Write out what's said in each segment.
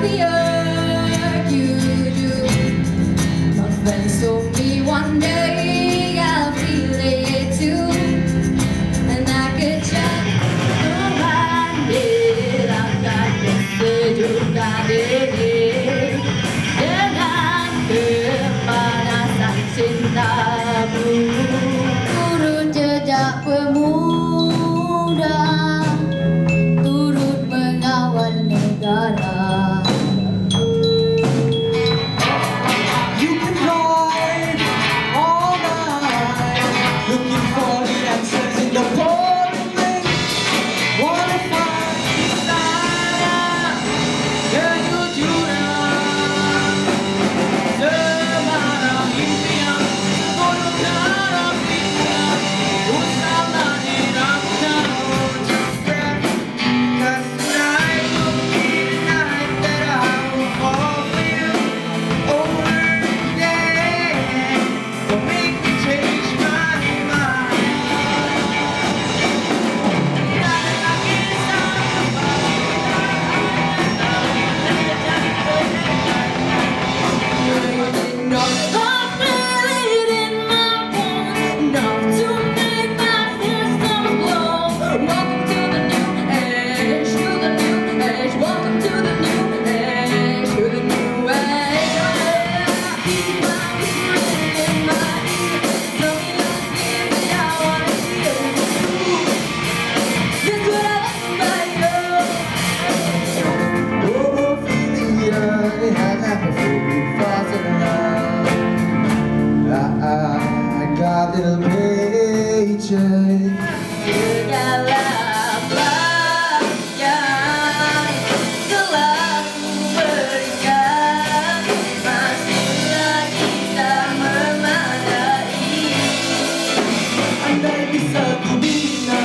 happier. Little paycheck. Segala apa kita Andai bisa bina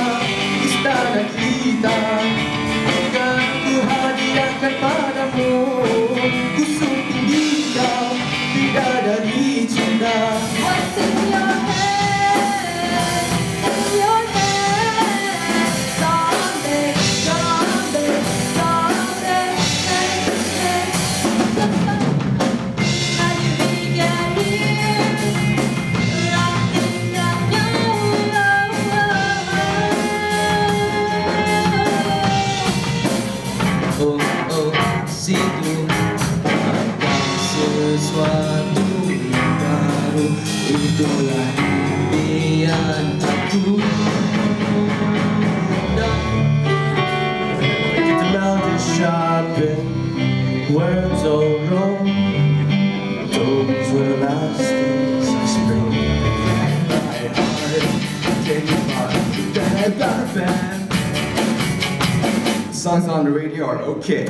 istana kita. vencido Abençoa tu libaro Idolatria tu The mouth is sharp and words all wrong. Those were the last days of spring My heart take by the headline songs on the radio are okay.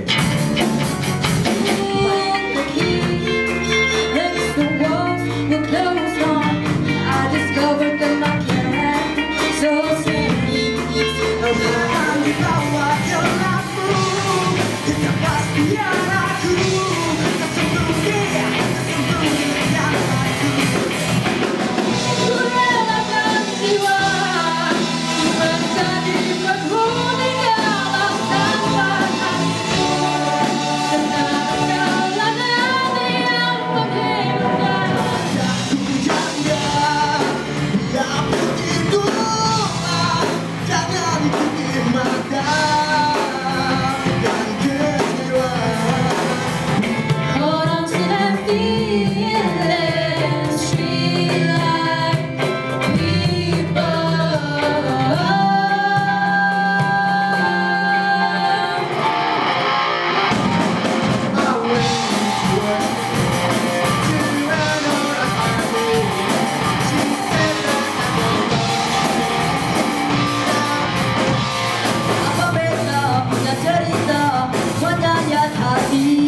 that I need.